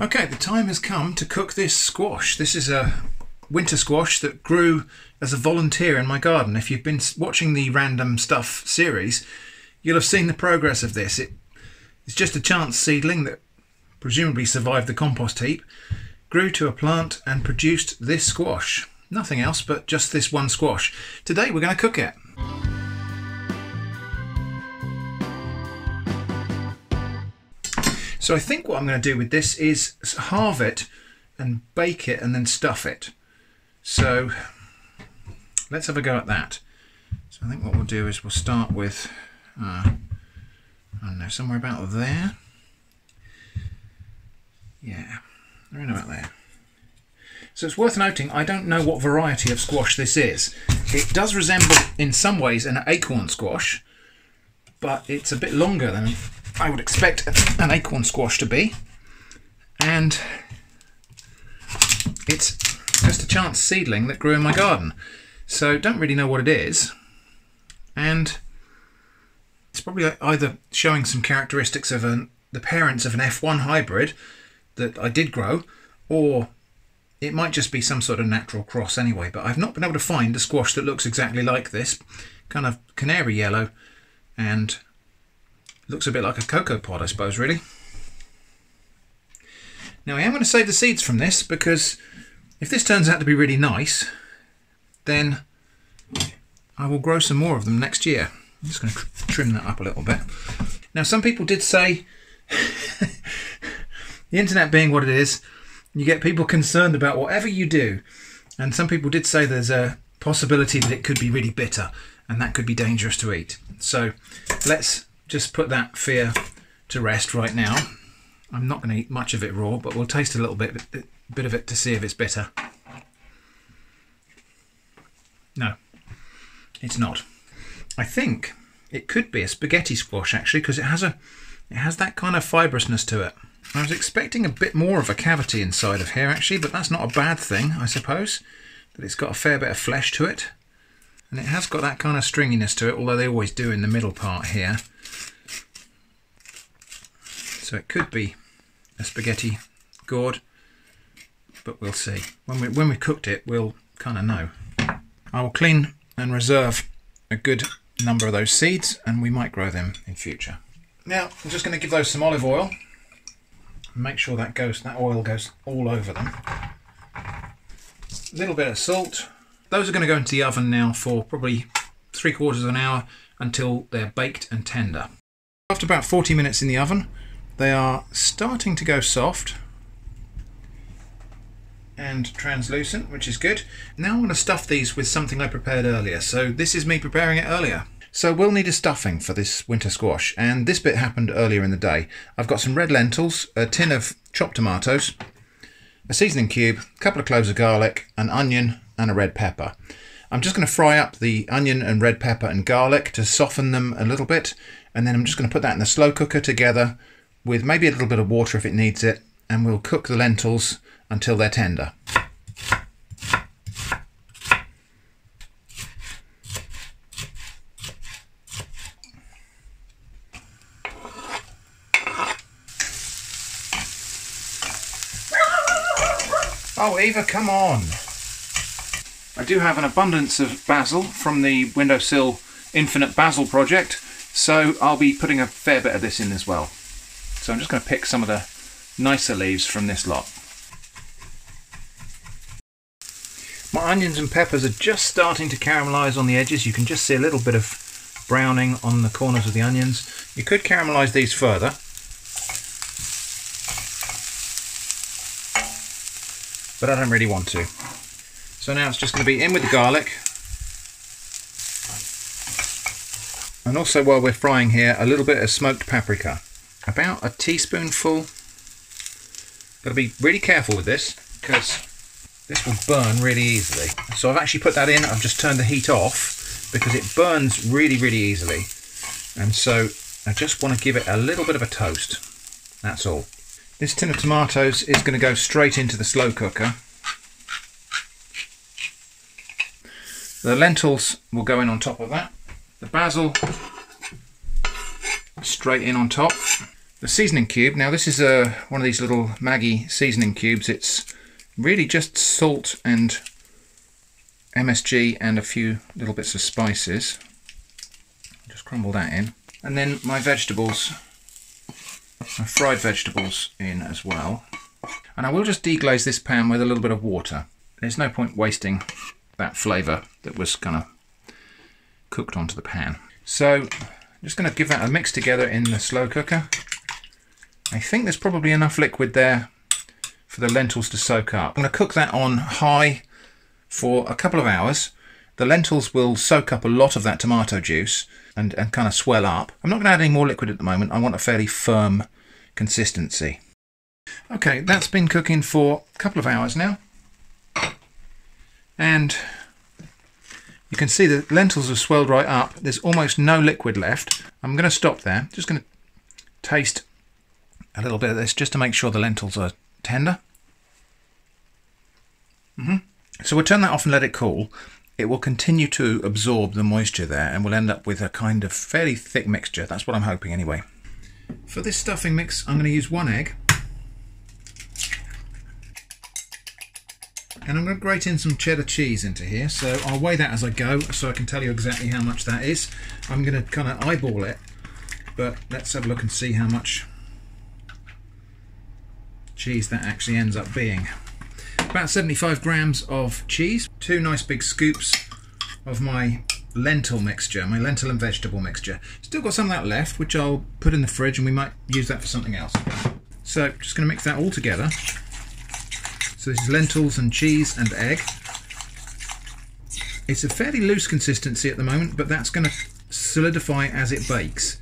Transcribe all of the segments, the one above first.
Okay, the time has come to cook this squash. This is a winter squash that grew as a volunteer in my garden. If you've been watching the Random Stuff series, you'll have seen the progress of this. It, it's just a chance seedling that presumably survived the compost heap, grew to a plant and produced this squash. Nothing else but just this one squash. Today we're going to cook it. So I think what I'm going to do with this is halve it and bake it and then stuff it. So let's have a go at that. So I think what we'll do is we'll start with, uh, I don't know, somewhere about there. Yeah, around about there. So it's worth noting, I don't know what variety of squash this is. It does resemble, in some ways, an acorn squash, but it's a bit longer than I would expect an acorn squash to be. And it's just a chance seedling that grew in my garden. So don't really know what it is. And it's probably either showing some characteristics of an, the parents of an F1 hybrid that I did grow, or it might just be some sort of natural cross anyway. But I've not been able to find a squash that looks exactly like this. Kind of canary yellow and Looks a bit like a cocoa pod, I suppose, really. Now I am going to save the seeds from this because if this turns out to be really nice, then I will grow some more of them next year. I'm just going to trim that up a little bit. Now some people did say, the internet being what it is, you get people concerned about whatever you do. And some people did say there's a possibility that it could be really bitter and that could be dangerous to eat. So let's just put that fear to rest right now. I'm not going to eat much of it raw, but we'll taste a little bit, bit of it to see if it's bitter. No, it's not. I think it could be a spaghetti squash actually, because it has a, it has that kind of fibrousness to it. I was expecting a bit more of a cavity inside of here actually, but that's not a bad thing, I suppose. That it's got a fair bit of flesh to it. And it has got that kind of stringiness to it, although they always do in the middle part here. So it could be a spaghetti gourd, but we'll see. When, we, when we've cooked it, we'll kind of know. I will clean and reserve a good number of those seeds and we might grow them in future. Now, I'm just going to give those some olive oil. Make sure that goes, that oil goes all over them. A little bit of salt. Those are going to go into the oven now for probably three quarters of an hour until they're baked and tender. After about 40 minutes in the oven, they are starting to go soft and translucent, which is good. Now I'm going to stuff these with something I prepared earlier. So this is me preparing it earlier. So we'll need a stuffing for this winter squash, and this bit happened earlier in the day. I've got some red lentils, a tin of chopped tomatoes, a seasoning cube, a couple of cloves of garlic, an onion, and a red pepper. I'm just going to fry up the onion and red pepper and garlic to soften them a little bit, and then I'm just going to put that in the slow cooker together with maybe a little bit of water if it needs it, and we'll cook the lentils until they're tender. Oh, Eva, come on. I do have an abundance of basil from the Windowsill Infinite Basil project, so I'll be putting a fair bit of this in as well. So I'm just going to pick some of the nicer leaves from this lot. My onions and peppers are just starting to caramelise on the edges. You can just see a little bit of browning on the corners of the onions. You could caramelise these further. But I don't really want to. So now it's just going to be in with the garlic. And also while we're frying here, a little bit of smoked paprika about a teaspoonful. Got to be really careful with this because this will burn really easily. So I've actually put that in. I've just turned the heat off because it burns really, really easily. And so I just want to give it a little bit of a toast. That's all. This tin of tomatoes is going to go straight into the slow cooker. The lentils will go in on top of that. The basil straight in on top. The seasoning cube. Now this is a, one of these little Maggi seasoning cubes. It's really just salt and MSG and a few little bits of spices. Just crumble that in. And then my vegetables, my fried vegetables in as well. And I will just deglaze this pan with a little bit of water. There's no point wasting that flavour that was kind of cooked onto the pan. So I'm just going to give that a mix together in the slow cooker. I think there's probably enough liquid there for the lentils to soak up. I'm going to cook that on high for a couple of hours. The lentils will soak up a lot of that tomato juice and, and kind of swell up. I'm not going to add any more liquid at the moment. I want a fairly firm consistency. Okay, that's been cooking for a couple of hours now. And you can see the lentils have swelled right up. There's almost no liquid left. I'm going to stop there. Just going to taste a little bit of this just to make sure the lentils are tender. Mm -hmm. So we'll turn that off and let it cool. It will continue to absorb the moisture there and we'll end up with a kind of fairly thick mixture. That's what I'm hoping anyway. For this stuffing mix, I'm going to use one egg. And I'm going to grate in some cheddar cheese into here. So I'll weigh that as I go so I can tell you exactly how much that is. I'm going to kind of eyeball it. But let's have a look and see how much cheese that actually ends up being. About 75 grams of cheese, two nice big scoops of my lentil mixture, my lentil and vegetable mixture. Still got some of that left, which I'll put in the fridge and we might use that for something else. So just going to mix that all together. So this is lentils and cheese and egg. It's a fairly loose consistency at the moment, but that's going to solidify as it bakes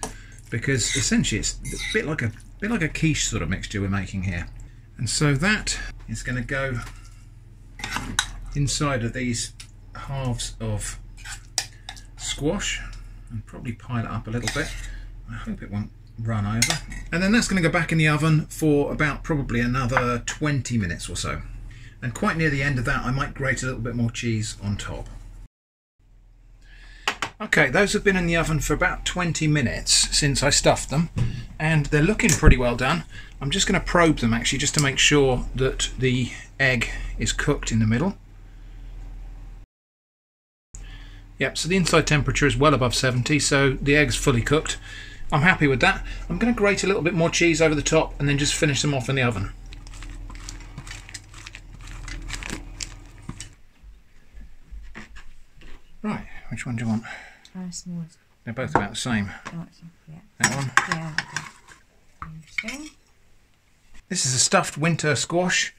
because essentially it's a bit like a bit like a quiche sort of mixture we're making here. And so that is going to go inside of these halves of squash and probably pile it up a little bit. I hope it won't run over. And then that's going to go back in the oven for about probably another 20 minutes or so. And quite near the end of that, I might grate a little bit more cheese on top. Okay, those have been in the oven for about 20 minutes since I stuffed them, and they're looking pretty well done. I'm just going to probe them actually just to make sure that the egg is cooked in the middle. Yep, so the inside temperature is well above 70, so the egg's fully cooked. I'm happy with that. I'm going to grate a little bit more cheese over the top and then just finish them off in the oven. Right, which one do you want? Uh, They're both about the same. That one? Yeah. Interesting. This is a stuffed winter squash,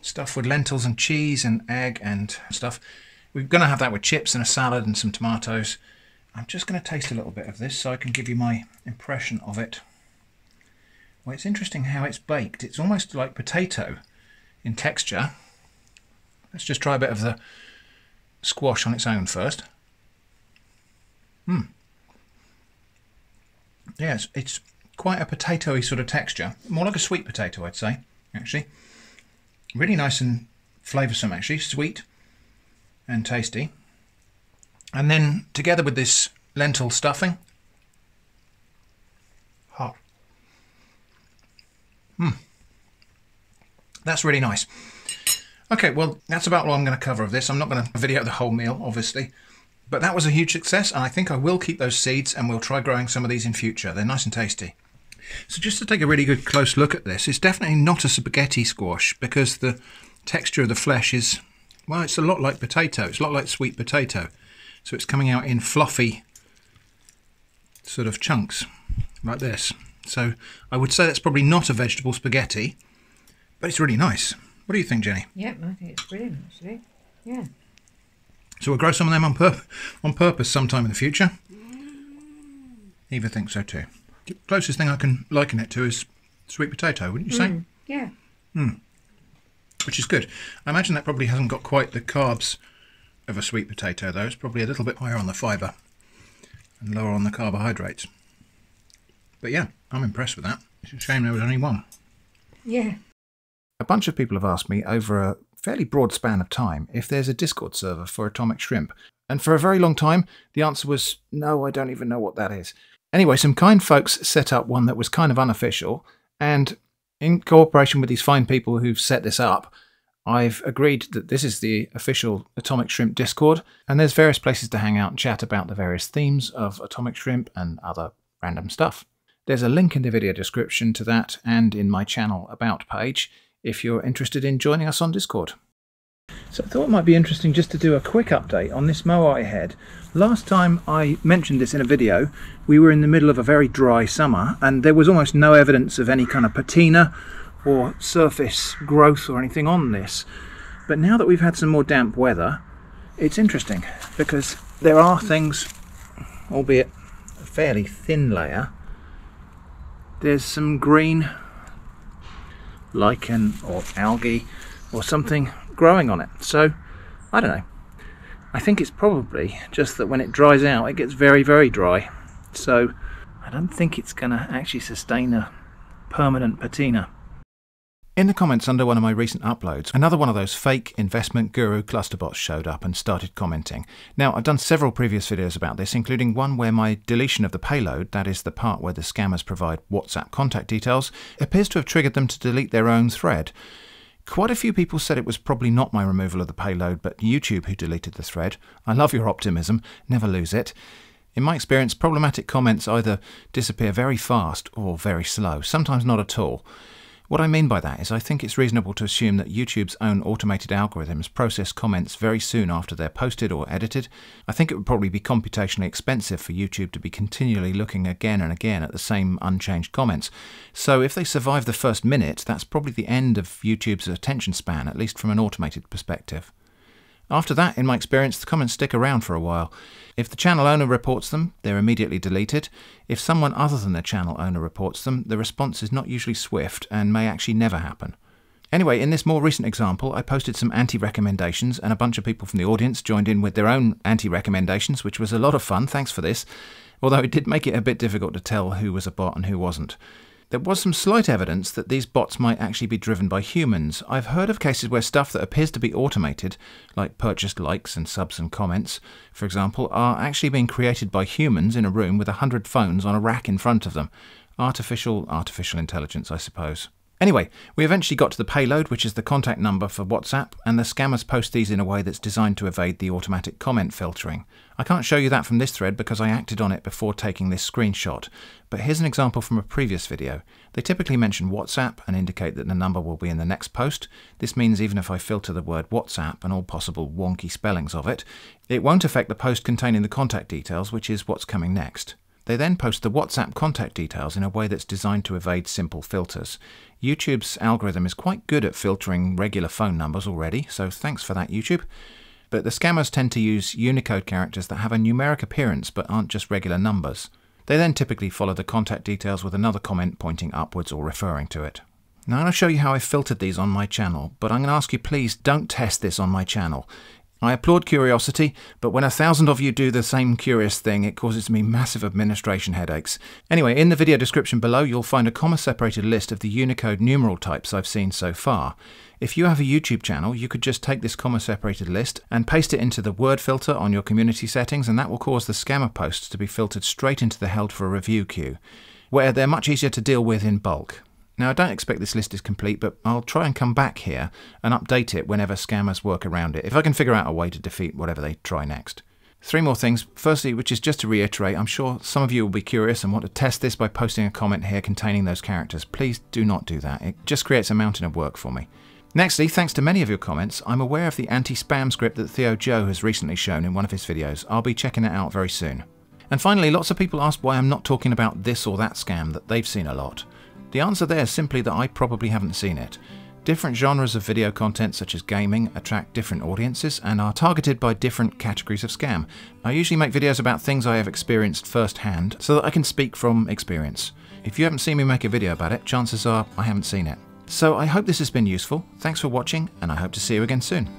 stuffed with lentils and cheese and egg and stuff. We're going to have that with chips and a salad and some tomatoes. I'm just going to taste a little bit of this so I can give you my impression of it. Well, it's interesting how it's baked. It's almost like potato in texture. Let's just try a bit of the squash on its own first. Hmm. Yes, it's quite a potatoy sort of texture. More like a sweet potato, I'd say, actually. Really nice and flavoursome, actually. Sweet and tasty. And then together with this lentil stuffing. Hot. Hmm. That's really nice. Okay, well, that's about all I'm going to cover of this. I'm not going to video the whole meal, obviously. But that was a huge success, and I think I will keep those seeds, and we'll try growing some of these in future. They're nice and tasty. So just to take a really good close look at this, it's definitely not a spaghetti squash because the texture of the flesh is, well, it's a lot like potato. It's a lot like sweet potato. So it's coming out in fluffy sort of chunks like this. So I would say that's probably not a vegetable spaghetti, but it's really nice. What do you think, Jenny? Yep, I think it's brilliant actually. Yeah. So we'll grow some of them on, pur on purpose sometime in the future. Eva thinks so too. The closest thing I can liken it to is sweet potato, wouldn't you say? Mm, yeah. Mm. Which is good. I imagine that probably hasn't got quite the carbs of a sweet potato, though. It's probably a little bit higher on the fibre and lower on the carbohydrates. But yeah, I'm impressed with that. It's a shame there was only one. Yeah. A bunch of people have asked me over a fairly broad span of time if there's a Discord server for Atomic Shrimp. And for a very long time, the answer was no, I don't even know what that is. Anyway, some kind folks set up one that was kind of unofficial, and in cooperation with these fine people who've set this up, I've agreed that this is the official Atomic Shrimp Discord, and there's various places to hang out and chat about the various themes of Atomic Shrimp and other random stuff. There's a link in the video description to that and in my channel About page if you're interested in joining us on Discord. So I thought it might be interesting just to do a quick update on this Moai head. Last time I mentioned this in a video, we were in the middle of a very dry summer and there was almost no evidence of any kind of patina or surface growth or anything on this. But now that we've had some more damp weather, it's interesting because there are things, albeit a fairly thin layer, there's some green lichen or algae or something growing on it. So, I don't know. I think it's probably just that when it dries out, it gets very, very dry. So, I don't think it's going to actually sustain a permanent patina. In the comments under one of my recent uploads, another one of those fake investment guru clusterbots showed up and started commenting. Now, I've done several previous videos about this, including one where my deletion of the payload, that is the part where the scammers provide WhatsApp contact details, appears to have triggered them to delete their own thread. Quite a few people said it was probably not my removal of the payload, but YouTube who deleted the thread. I love your optimism, never lose it. In my experience, problematic comments either disappear very fast or very slow, sometimes not at all. What I mean by that is I think it's reasonable to assume that YouTube's own automated algorithms process comments very soon after they're posted or edited. I think it would probably be computationally expensive for YouTube to be continually looking again and again at the same unchanged comments. So if they survive the first minute, that's probably the end of YouTube's attention span, at least from an automated perspective. After that, in my experience, the comments stick around for a while. If the channel owner reports them, they're immediately deleted. If someone other than the channel owner reports them, the response is not usually swift and may actually never happen. Anyway, in this more recent example, I posted some anti recommendations, and a bunch of people from the audience joined in with their own anti recommendations, which was a lot of fun. Thanks for this. Although it did make it a bit difficult to tell who was a bot and who wasn't. There was some slight evidence that these bots might actually be driven by humans. I've heard of cases where stuff that appears to be automated, like purchased likes and subs and comments, for example, are actually being created by humans in a room with a hundred phones on a rack in front of them. Artificial, artificial intelligence, I suppose. Anyway, we eventually got to the payload, which is the contact number for WhatsApp, and the scammers post these in a way that's designed to evade the automatic comment filtering. I can't show you that from this thread because I acted on it before taking this screenshot, but here's an example from a previous video. They typically mention WhatsApp and indicate that the number will be in the next post. This means even if I filter the word WhatsApp and all possible wonky spellings of it, it won't affect the post containing the contact details, which is what's coming next. They then post the WhatsApp contact details in a way that's designed to evade simple filters. YouTube's algorithm is quite good at filtering regular phone numbers already, so thanks for that, YouTube. But the scammers tend to use Unicode characters that have a numeric appearance but aren't just regular numbers. They then typically follow the contact details with another comment pointing upwards or referring to it. Now I'm going to show you how I filtered these on my channel, but I'm going to ask you please don't test this on my channel. I applaud curiosity, but when a thousand of you do the same curious thing, it causes me massive administration headaches. Anyway, in the video description below, you'll find a comma-separated list of the Unicode numeral types I've seen so far. If you have a YouTube channel, you could just take this comma-separated list and paste it into the word filter on your community settings, and that will cause the scammer posts to be filtered straight into the held for a review queue, where they're much easier to deal with in bulk. Now I don't expect this list is complete, but I'll try and come back here and update it whenever scammers work around it, if I can figure out a way to defeat whatever they try next. Three more things. Firstly, which is just to reiterate, I'm sure some of you will be curious and want to test this by posting a comment here containing those characters. Please do not do that. It just creates a mountain of work for me. Nextly, thanks to many of your comments, I'm aware of the anti-spam script that ThioJoe has recently shown in one of his videos. I'll be checking it out very soon. And finally, lots of people ask why I'm not talking about this or that scam that they've seen a lot. The answer there is simply that I probably haven't seen it. Different genres of video content, such as gaming, attract different audiences and are targeted by different categories of scam. I usually make videos about things I have experienced firsthand so that I can speak from experience. If you haven't seen me make a video about it, chances are I haven't seen it. So I hope this has been useful. Thanks for watching, and I hope to see you again soon.